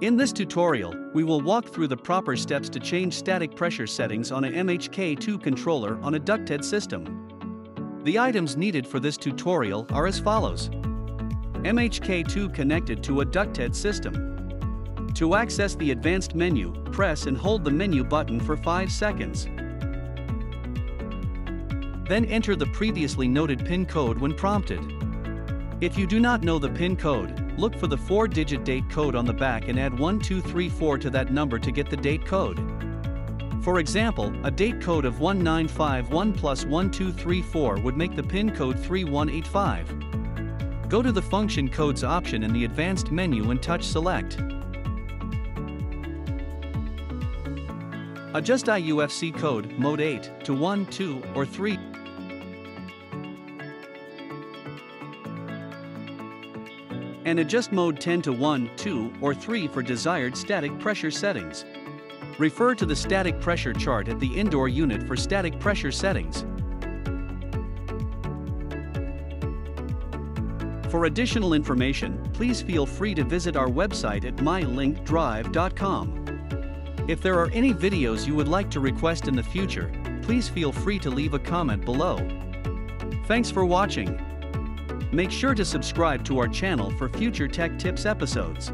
In this tutorial, we will walk through the proper steps to change static pressure settings on a MHK2 controller on a ducted system. The items needed for this tutorial are as follows. MHK2 connected to a ducted system. To access the advanced menu, press and hold the menu button for 5 seconds. Then enter the previously noted PIN code when prompted. If you do not know the PIN code, look for the 4-digit date code on the back and add 1234 to that number to get the date code. For example, a date code of 1951 plus 1234 would make the PIN code 3185. Go to the Function Codes option in the Advanced menu and touch Select. Adjust IUFC code Mode 8 to 1, 2, or 3. And adjust Mode 10 to 1, 2, or 3 for desired static pressure settings. Refer to the static pressure chart at the indoor unit for static pressure settings. For additional information, please feel free to visit our website at mylinkdrive.com. If there are any videos you would like to request in the future, please feel free to leave a comment below. Thanks for watching. Make sure to subscribe to our channel for future tech tips episodes.